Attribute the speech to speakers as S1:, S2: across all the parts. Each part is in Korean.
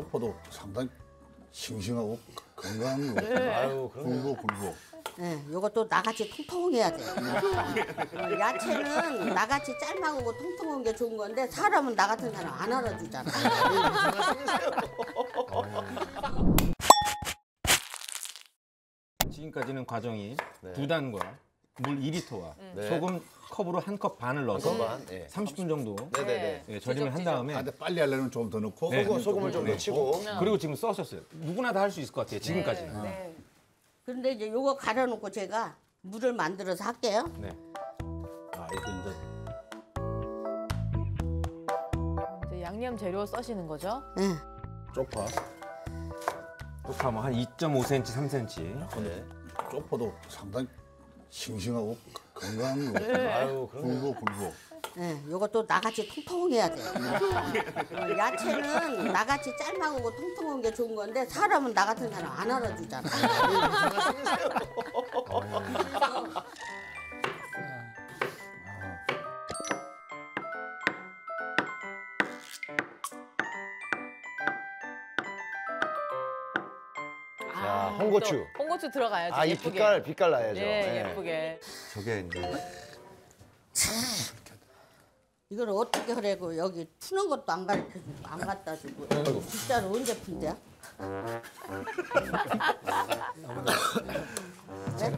S1: 쪽파도 상당히 싱싱하고 건강한 거.
S2: 네.
S3: 아유,
S1: 굵고 굵고.
S2: 예, 요것도 나같이 통통해야 돼. 어, 야채는 나같이 짤막하고 통통한 게 좋은 건데 사람은 나 같은 사람 안 알아주잖아.
S4: 지금까지는 과정이
S3: 네.
S4: 두 단과 물 2리터와
S3: 네.
S4: 소금 컵으로 한 컵 반을 넣어서
S3: 컵 반, 예.
S4: 30분 정도
S3: 네네네.
S4: 예, 절임을 한 다음에
S1: 아, 근데 빨리 하려면 좀 더 넣고.
S4: 네.
S3: 소금, 소금을 좀
S4: 네.
S3: 넣치고.
S4: 그리고 지금 써셨어요. 누구나 다 할 수 있을 것 같아요. 지금까지는.
S5: 네.
S2: 그런데 이제 요거 갈아 놓고 제가 물을 만들어서 할게요.
S4: 네.
S1: 아, 이렇게 이제
S5: 이제 양념 재료 써시는 거죠?
S2: 예.
S1: 쪽파.
S4: 쪽파 뭐 한 2.5cm, 3cm.
S3: 네.
S1: 쪽파도 상당히 싱싱하고 건강한 거.
S2: 네.
S3: 아유,
S1: 굵고 굵고.
S2: 예, 요것도 나같이 통통해야 돼. 어, 야채는 나같이 짤막하고 통통한 게 좋은 건데 사람은 나 같은 사람 안 알아주잖아.
S3: 홍고추.
S5: 또 홍고추 들어가야죠.
S3: 아, 이
S5: 예쁘게.
S3: 빛깔, 빛깔 나야죠.
S5: 예,
S3: 네.
S5: 예쁘게.
S4: 저게 이제
S2: 이걸 어떻게 하려고 여기 푸는 것도 안 가르쳐 주고 안 갖다 주고 진짜로 언제 푼대요?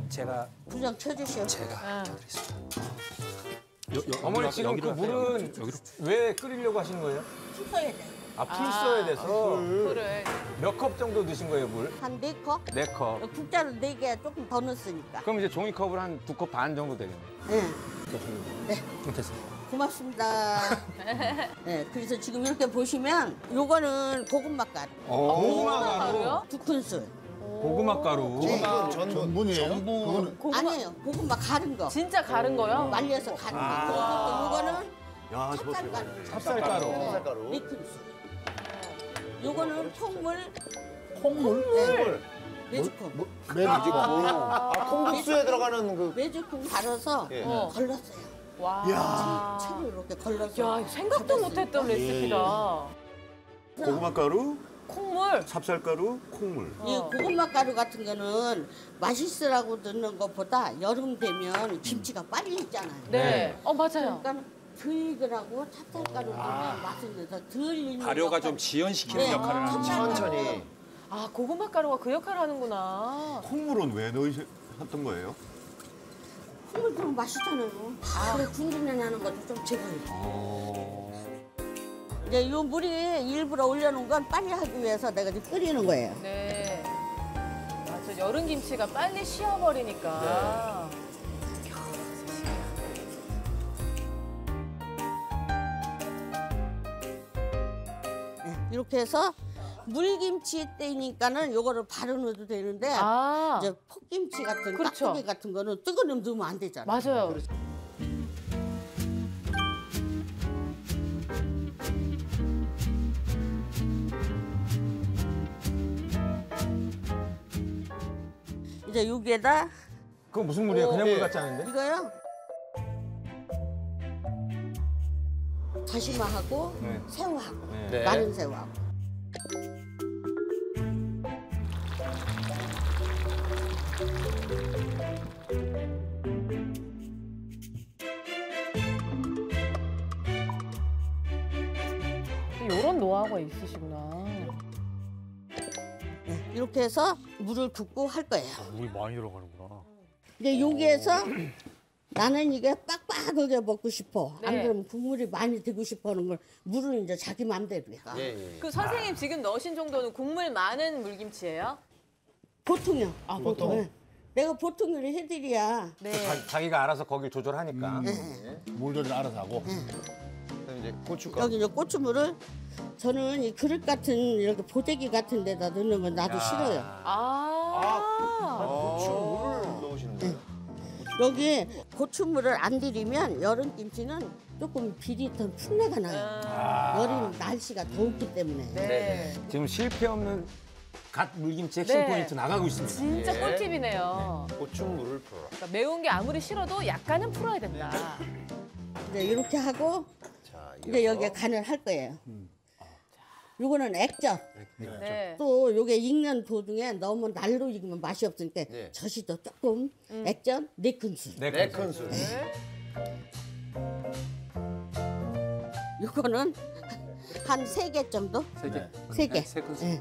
S6: 제가
S2: 부장 쳐주시오.
S6: 제가
S4: 어머니 지금 그 물은 왜 끓이려고 하시는 거예요?
S2: 풀 써야 돼.
S4: 아, 풀 써야 돼서
S5: 물을.
S4: 몇컵 정도 넣으신 거예요, 물?
S2: 한 네 컵?
S4: 네 컵.
S2: 국자로 네개 조금 더 넣었으니까.
S4: 그럼 이제 종이컵을 한 두 컵 반 정도 되겠네요.
S2: 네.
S4: 됐습니다.
S2: 고맙습니다. 네, 그래서 지금 이렇게 보시면 요거는 고구마 가루
S4: 고구마 가루?
S2: 두 큰술.
S4: 고구마 가루.
S1: 전분이에요? 그거는
S5: 고구마
S2: 아니에요, 고구마 가른 거.
S5: 진짜 가른 거요?
S2: 말려서 가른 거. 그리고 또 요거는 찹쌀 가루.
S4: 찹쌀가루.
S3: 쌀가루.
S2: 네 큰술. 요거는 콩물,
S1: 콩물?
S2: 네, 메주콩.
S1: 매지고.
S3: 아, 콩국수에 들어가는 그.
S2: 메주콩 갈아서
S3: 예.
S5: 어.
S2: 걸렀어요.
S5: 와.
S2: 채로 이렇게 걸러서.
S5: 야, 생각도 못했던 레시피다.
S7: 고구마 가루,
S5: 콩물.
S7: 찹쌀가루, 콩물.
S2: 이 고구마 가루 같은 거는 맛있으라고 넣는 것보다 여름 되면 김치가 빨리 익잖아요.
S5: 네. 어, 맞아요.
S2: 그러니까 덜 익으라고 찹쌀가루 넣으면 맛있는 더덜 익는
S6: 발효가. 좀 지연시키는
S2: 네,
S6: 역할을 하는
S2: 찹쌀가루.
S3: 천천히.
S5: 아, 고구마 가루가 그 역할을 하는구나.
S7: 콩물은 왜 넣으셨던 거예요?
S2: 콩물 좀 맛있잖아요. 그래 군진내 나는 것도 좀 제거해요. 이제 이 물이 일부러 올려놓은 건 빨리 하기 위해서 내가 지금 끓이는 거예요.
S5: 네. 맞아. 여름 김치가 빨리 쉬어버리니까.
S2: 네, 이렇게 해서 물김치 때니까는 요거를 바로 넣어도 되는데
S5: 아,
S2: 이제 폭김치 같은
S5: 그렇죠.
S2: 깍두기 같은 거는 뜨거운 물 넣으면 안 되잖아.
S5: 맞아요.
S2: 이제 여기에다
S4: 그거 무슨 물이에요? 그냥 물 같지 않은데?
S2: 이거요. 다시마하고
S4: 네.
S2: 새우하고
S4: 네.
S2: 마른 새우하고.
S5: 이런 노하우가 있으시구나.
S2: 네, 이렇게 해서 물을 붓고 할 거예요.
S6: 물이 많이 들어가는구나.
S2: 이제 여기에서 나는 이게 빡빡하게 먹고 싶어. 안
S5: 네.
S2: 그러면 국물이 많이 되고 싶어 하는 걸 물은 이제 자기 맘대로야.
S3: 예, 예.
S5: 그 선생님 지금 넣으신 정도는 국물 많은 물김치예요?
S2: 보통이요.
S5: 아, 보통.
S2: 네. 내가 보통 요리 해드려야
S5: 네.
S4: 자, 자기가 알아서 거길 조절하니까.
S2: 네.
S1: 물 조절 알아서 하고.
S3: 그다음에 이제 고춧가루.
S2: 여기 이제 고추물을 저는 이 그릇 같은 이렇게 보대기 같은 데다 넣는 건 나도 싫어요.
S5: 아.
S3: 고추물을 넣으시는 거예요?
S2: 여기 고추물을 안 들이면 여름 김치는 조금 비릿한 풋내가 나요. 여름 날씨가 더웠기 때문에.
S5: 네.
S4: 지금 실패 없는 갓 물김치 핵심
S5: 네.
S4: 포인트 나가고 있습니다.
S5: 진짜
S3: 예.
S5: 꿀팁이네요.
S3: 고추물을 풀어라.
S5: 그러니까 매운 게 아무리 싫어도 약간은 풀어야 된다.
S2: 이제 이렇게 하고
S3: 자,
S2: 이제. 여기에 간을 할 거예요. 요거는 액젓.
S5: 네.
S2: 또 요게 익는 도중에 너무 날로 익으면 맛이 없으니까
S3: 네.
S2: 젖이도 조금 액젓 네 큰술.
S3: 네 큰술.
S2: 요거는 한 세 개 정도?
S4: 세 개.
S2: 세 개.
S4: 세 큰술.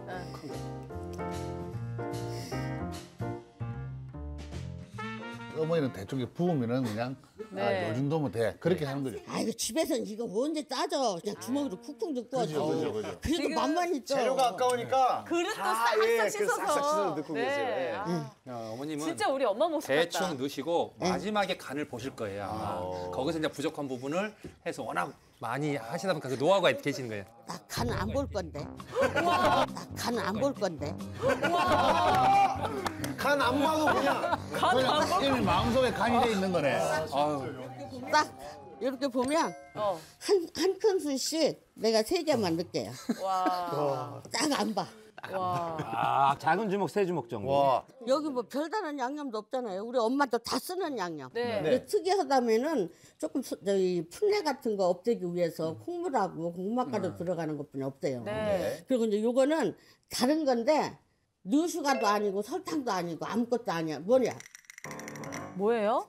S1: 어머니는 대충 부으면은 그냥
S5: 네.
S1: 아, 요 정도면 돼. 그렇게 하는 거죠.
S2: 아 이거 집에서는 이거 언제 따져? 그냥 주먹으로 쿡쿡 넣고.
S1: 그죠, 그죠, 그죠.
S2: 그래도 맛만 있죠.
S3: 재료가 아까우니까
S5: 그릇도
S3: 다,
S5: 싹싹
S3: 예, 그
S5: 씻어서.
S3: 싹싹 씻어서 넣고
S5: 네.
S3: 계세요. 예.
S5: 아,
S4: 어, 어머님은
S5: 진짜 우리 엄마 모습 같다.
S4: 대충 넣으시고 마지막에 간을 보실 거예요. 아마. 거기서 이제 부족한 부분을 해서 워낙 많이 하시다 보니까 그 노하우가 계시는 거예요.
S2: 나간안볼 건데. 나간안볼 건데.
S3: 간 안 봐도 그냥
S1: 그냥 이미 마음속에 간이 돼 있는 거네.
S4: 아유,
S2: 딱 이렇게 보면
S5: 어.
S2: 한 한 큰술씩 내가 세 개만 넣을게요.
S5: 와.
S2: 딱 안 봐.
S5: 와.
S6: 아 작은 주먹 세 주먹 정도.
S3: 와
S2: 여기 뭐 별다른 양념도 없잖아요. 우리 엄마도 다 쓰는 양념.
S5: 네.
S2: 근데 특이하다면은 조금 수- 저희 풋내 같은 거 없애기 위해서 콩물하고 고구마가루 들어가는 것뿐이 없대요.
S5: 네.
S2: 그리고 이제 요거는 다른 건데 누수가도 아니고 설탕도 아니고 아무것도 아니야. 뭐냐?
S5: 뭐예요?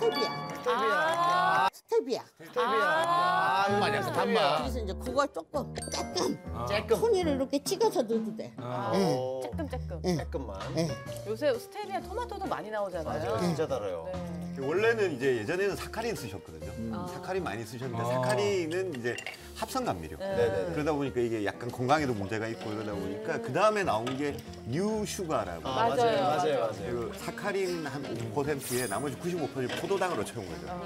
S2: 스테비아.
S5: 아.
S2: 스테비아.
S5: 아.
S1: 단맛이야, 단맛.
S2: 그래서 이제 그거 조금 조금
S3: 쬐끔
S2: 손으로 이렇게 찍어서 넣어도 돼.
S3: 어,
S5: 쬐끔쬐끔.
S3: 쬐끔만.
S2: 예.
S5: 요새 스테비아 토마토도 많이 나오잖아요.
S3: 맞아요 진짜 달아요.
S5: 네.
S7: 원래는 이제 예전에는 사카린 쓰셨거든요.
S5: 아.
S7: 사카린 많이 쓰셨는데
S4: 아.
S7: 사카린은 이제 합성 감미료.
S3: 네네네.
S7: 그러다 보니까 이게 약간 건강에도 문제가 있고 이러다 보니까 그 다음에 나온 게 뉴슈가라고.
S3: 아, 맞아요
S5: 맞아요,
S3: 맞아요.
S7: 그 사카린 한 5%에 나머지 95%를 포도당으로 채운 거죠.
S5: 아.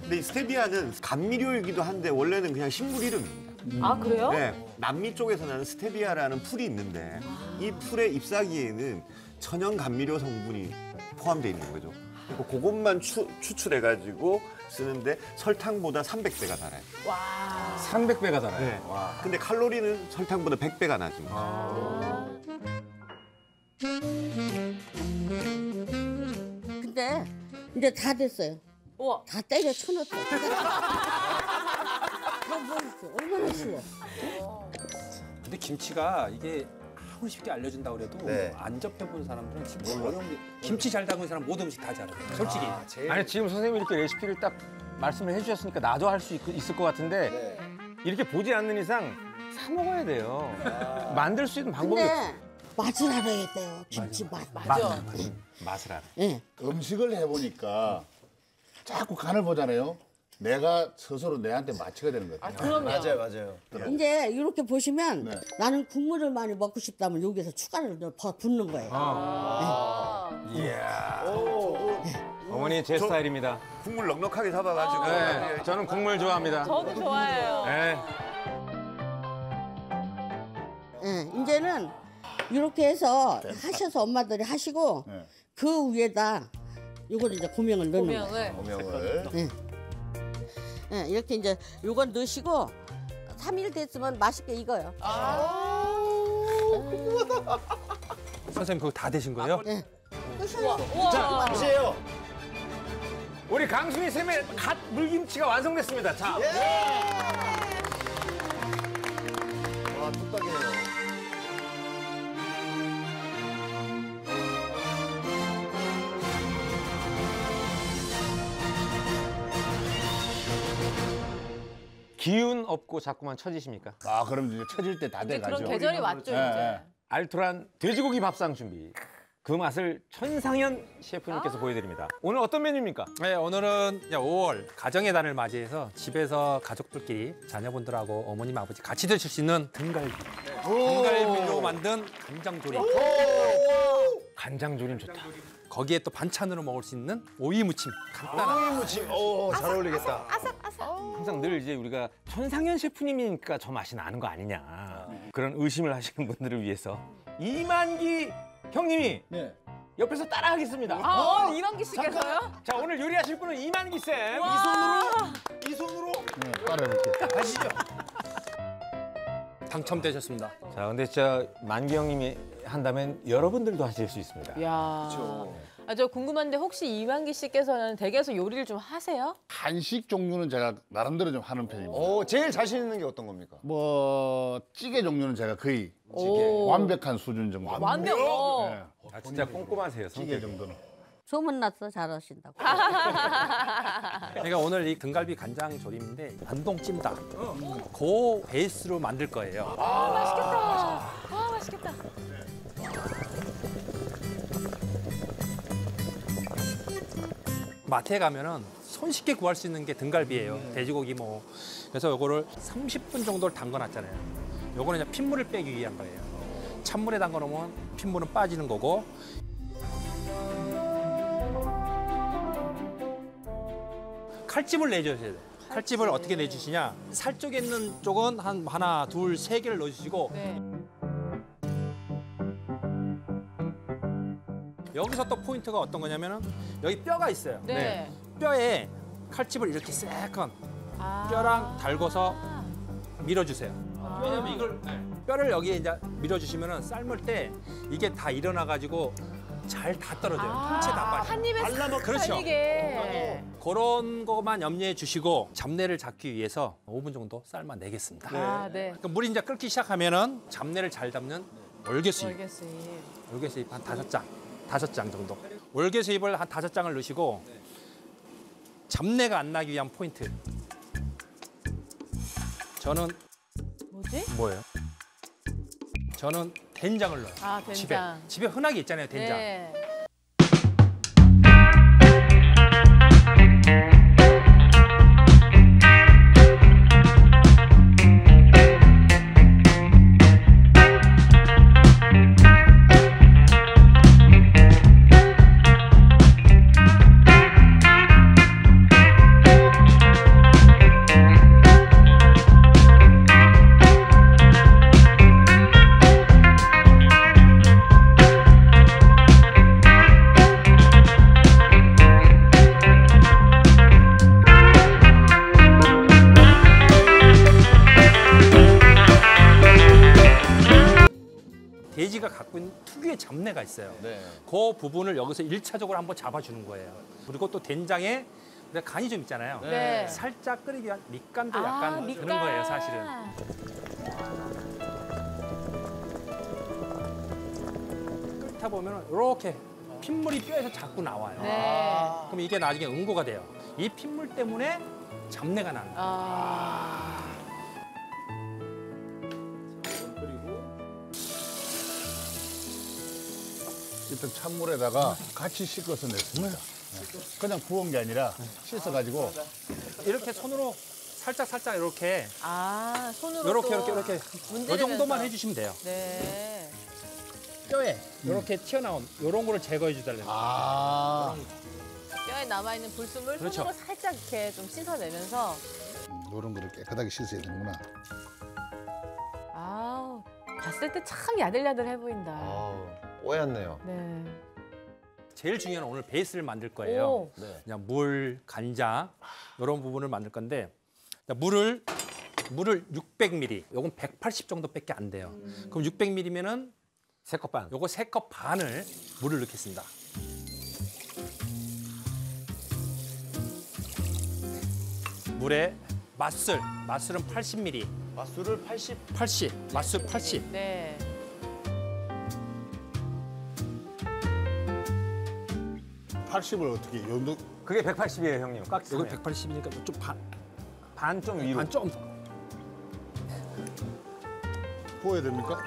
S7: 근데 이 스테비아는 감미료이기도 한데 원래는 그냥 식물 이름입니다.
S5: 아 그래요?
S7: 네, 남미 쪽에서 나는 스테비아라는 풀이 있는데 이 풀의 잎사귀에는 천연 감미료 성분이 포함되어 있는 거죠. 그리고 그것만 추, 추출해가지고 쓰는데 설탕보다 300배가 달아요.
S5: 와.
S4: 300배가 달아요.
S7: 네. 근데 칼로리는 설탕보다 100배가 낮은 거예요.
S5: 아.
S2: 근데 이제 다 됐어요.
S5: 우와.
S2: 다 때려 쳐넣었어. 너뭐 있어? 얼마나 쉬워.
S4: 근데 김치가 이게 아무리 쉽게 알려준다고 그래도
S3: 네.
S4: 안 접해본 사람들은 진짜 어려운 게 김치 잘 담그는 사람 모든 음식 다 잘해요. 솔직히.
S6: 아니 지금 선생님이 이렇게 레시피를 딱 말씀을 해주셨으니까 나도 할 수 있을 것 같은데
S3: 네.
S6: 이렇게 보지 않는 이상 사 먹어야 돼요. 만들 수 있는 방법이 없-
S2: 근데 맛을 알아야겠대요. 김치 맛.
S5: 맞아.
S6: 맛을 알아.
S2: 예.
S1: 음식을 해보니까 자꾸 간을 보잖아요. 내가 스스로 내한테 맞춰야 되는 거예요.
S5: 아 그럼요.
S3: 맞아요 맞아요.
S2: 이제 이렇게 보시면
S1: 네.
S2: 나는 국물을 많이 먹고 싶다면 여기서 추가를 넣어 더 붓는 거예요.
S5: 아.
S6: 어머니 제 스타일입니다.
S7: 국물 넉넉하게 잡아가지고
S6: 네, 저는 국물 좋아합니다.
S5: 저도 좋아해요.
S6: 네.
S2: 예. 이제는 이렇게 해서 하셔서 엄마들이 하시고
S1: 네.
S2: 그 위에다 이걸 이제 고명을 넣는 거예요.
S5: 고명을.
S3: 오명을.
S2: 예, 이렇게 이제 요건 넣으시고 3일 됐으면 맛있게 익어요.
S4: 선생님 그거 다 되신 거예요?
S2: 예. 끝이에요.
S5: 우와.
S3: 보세요.
S6: 우리 강수희 쌤의 갓 물김치가 완성됐습니다. 자,
S3: 와
S6: 기운 없고 자꾸만 처지십니까?
S1: 아, 그럼 이제 쳐질 때 다
S5: 이제
S1: 돼가죠.
S5: 그런 계절이 왔죠
S1: 예,
S5: 이제.
S1: 예.
S6: 알토란 돼지고기 밥상 준비. 그 맛을 천상현 셰프님께서 보여드립니다. 오늘 어떤 메뉴입니까?
S4: 네, 오늘은 이제 5월 가정의 달을 맞이해서 집에서 가족들끼리 자녀분들하고 어머님 아버지 같이 드실 수 있는 등갈비. 등갈비로 만든 간장조림.
S6: 간장 조림 좋다.
S4: 거기에 또 반찬으로 먹을 수 있는 오이 무침. 간단한.
S3: 오이 무침. 오 잘 어울리겠다.
S6: 항상 늘 이제 우리가 천상현 셰프님이니까 저 맛이 나는 거 아니냐 그런 의심을 하시는 분들을 위해서 이만기 형님이
S1: 네.
S6: 옆에서 따라하겠습니다.
S5: 아, 어, 이만기 씨께서요?
S6: 자 오늘 요리하실 분은 이만기 쌤.
S3: 이 손으로
S1: 네, 따라해볼게요.
S3: 가시죠.
S4: 당첨되셨습니다.
S6: 자 근데 진짜 만기 형님이 한다면 여러분들도 하실 수 있습니다.
S5: 야. 아, 저 궁금한데 혹시 이만기 씨께서는 댁에서 요리를 좀 하세요?
S1: 한식 종류는 제가 나름대로 좀 하는 편입니다.
S3: 어, 제일 자신 있는 게 어떤 겁니까?
S1: 뭐 찌개 종류는 제가 거의
S5: 오.
S1: 완벽한 수준 정도.
S5: 완벽. 어.
S1: 네.
S6: 아, 진짜 꼼꼼하세요.
S1: 찌개. 정도는.
S2: 소문났어 잘하신다고.
S4: 그러니까 오늘 이 등갈비 간장 조림인데 안동 찜닭 그 베이스로 만들 거예요.
S5: 아, 맛있겠다.
S4: 마트에 가면은 손쉽게 구할 수 있는 게 등갈비예요. 돼지고기 뭐. 그래서 요거를 30분 정도를 담궈놨잖아요. 요거는 이제 핏물을 빼기 위한 거예요. 찬물에 담궈놓으면 핏물은 빠지는 거고. 칼집을 내주셔야 돼요. 칼집을 어떻게 내주시냐? 살 쪽에 있는 쪽은 한 하나, 둘, 세 개를 넣어주시고
S5: 네.
S4: 여기서 또 포인트가 어떤 거냐면은 여기 뼈가 있어요.
S5: 네.
S4: 뼈에 칼집을 이렇게 세컨
S5: 아.
S4: 뼈랑 달궈서 밀어주세요. 왜냐면 이걸 뼈를 여기에 이제 밀어주시면은 삶을 때 이게 다 일어나가지고 잘 다 떨어져요. 통째 다 빠져.
S5: 한 입에 싹
S4: 그렇죠.
S5: 다니게.
S4: 그런 것만 염려해 주시고 잡내를 잡기 위해서 5분 정도 삶아 내겠습니다.
S5: 아, 네.
S4: 그러니까 물이 이제 끓기 시작하면은 잡내를 잘 잡는 월계수잎,
S5: 알겠어요.
S4: 월계수잎 한 다섯 장, 다섯 장 정도. 월계 수잎을 한 다섯 장을 넣으시고 잡내가 안 나기 위한 포인트. 저는
S5: 뭐지?
S4: 뭐예요? 저는 된장을 넣어요.
S5: 아,
S4: 집에
S5: 된장.
S4: 집에 흔하게 있잖아요, 된장.
S5: 네.
S4: 돼지가 갖고 있는 특유의 잡내가 있어요.
S3: 네.
S4: 그 부분을 여기서 일차적으으로 한번 잡아주는 거예요. 그리고 또 된장에 간이 좀 있잖아요.
S5: 네.
S4: 살짝 끓이기 위한 밑간도
S5: 아,
S4: 약간
S5: 밑간.
S4: 드는 거예요, 사실은. 끓다 보면 이렇게 핏물이 뼈에서 자꾸 나와요.
S5: 네.
S4: 그럼 이게 나중에 응고가 돼요. 이 핏물 때문에 잡내가 나는 거예요.
S5: 아.
S1: 일단 찬물에다가 같이 씻어서 냈습니다. 네. 그냥 부은 게 아니라 씻어가지고
S4: 이렇게 손으로 살짝 살짝 이렇게
S5: 아, 손으로
S4: 이렇게
S5: 또
S4: 이렇게 이렇게 이
S5: 문지르면서.
S4: 정도만 해주시면 돼요.
S5: 네.
S4: 뼈에 이렇게 튀어나온 이런 거를 제거해 거예요.
S1: 아
S5: 뼈에 남아 있는 불순물
S4: 그렇죠.
S5: 손으로 살짝 이렇게 좀 씻어내면서
S1: 이런 거를 깨끗하게 씻어야 되는구나.
S5: 아, 봤을 때 참 야들야들해 보인다.
S3: 아우, 뽀얗네요.
S5: 네.
S4: 제일 중요한 오늘 베이스를 만들 거예요.
S5: 오.
S3: 네.
S4: 그냥 물, 간장 이런 부분을 만들 건데 자, 물을 물을 600ml. 요건 180 정도밖에 안 돼요. 그럼 600ml면은
S6: 세컵 반.
S4: 요거 세 컵 반을 물을 넣겠습니다. 물에 맛술, 맛술은 80ml.
S3: 맛술을 80.
S4: 80, 맛술 80.
S5: 네.
S1: 팔 80을 어떻게 요 정도
S6: 그게 180이에요, 형님. 꽉
S4: 요거
S6: 차면.
S4: 180이니까 좀 반,
S6: 반 좀 위로.
S4: 반 좀.
S1: 부어야 됩니까?